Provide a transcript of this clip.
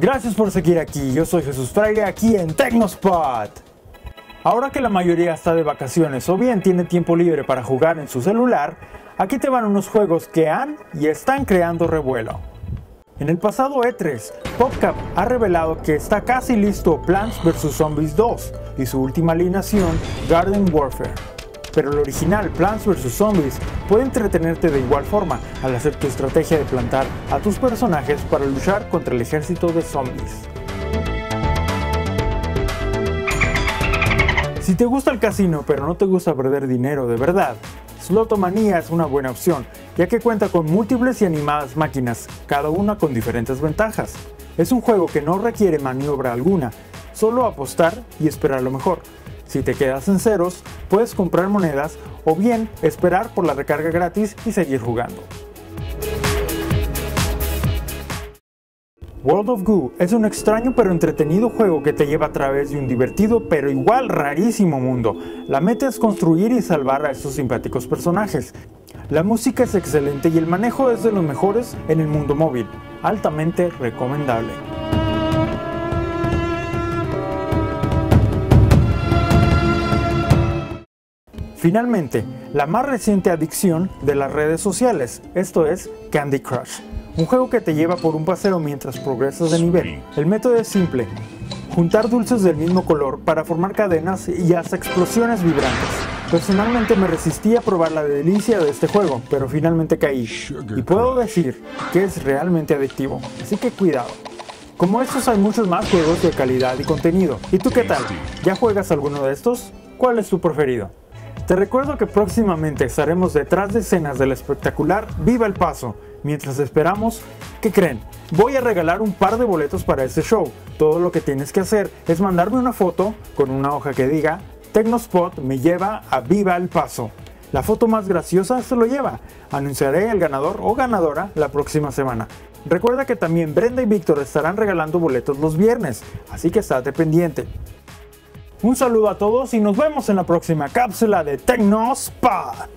Gracias por seguir aquí, yo soy Jesús Fraile aquí en Tecnospot. Ahora que la mayoría está de vacaciones o bien tiene tiempo libre para jugar en su celular, aquí te van unos juegos que han y están creando revuelo. En el pasado E3, PopCap ha revelado que está casi listo Plants vs. Zombies 2 y su última alineación, Garden Warfare pero el original Plants vs. Zombies puede entretenerte de igual forma al hacer tu estrategia de plantar a tus personajes para luchar contra el ejército de zombies. Si te gusta el casino pero no te gusta perder dinero de verdad, Slotomania es una buena opción, ya que cuenta con múltiples y animadas máquinas, cada una con diferentes ventajas. Es un juego que no requiere maniobra alguna, solo apostar y esperar lo mejor, si te quedas en ceros, puedes comprar monedas o bien esperar por la recarga gratis y seguir jugando. World of Goo es un extraño pero entretenido juego que te lleva a través de un divertido pero igual rarísimo mundo. La meta es construir y salvar a estos simpáticos personajes. La música es excelente y el manejo es de los mejores en el mundo móvil. Altamente recomendable. Finalmente, la más reciente adicción de las redes sociales, esto es Candy Crush, un juego que te lleva por un paseo mientras progresas de nivel. El método es simple, juntar dulces del mismo color para formar cadenas y hasta explosiones vibrantes. Personalmente me resistí a probar la delicia de este juego, pero finalmente caí. Y puedo decir que es realmente adictivo, así que cuidado. Como estos hay muchos más juegos de calidad y contenido. ¿Y tú qué tal? ¿Ya juegas alguno de estos? ¿Cuál es tu preferido? Te recuerdo que próximamente estaremos detrás de escenas del espectacular Viva el Paso. Mientras esperamos, ¿qué creen? Voy a regalar un par de boletos para este show. Todo lo que tienes que hacer es mandarme una foto con una hoja que diga Tecnospot me lleva a Viva el Paso. La foto más graciosa se lo lleva. Anunciaré el ganador o ganadora la próxima semana. Recuerda que también Brenda y Víctor estarán regalando boletos los viernes, así que estate pendiente. Un saludo a todos y nos vemos en la próxima cápsula de TecnoSpot.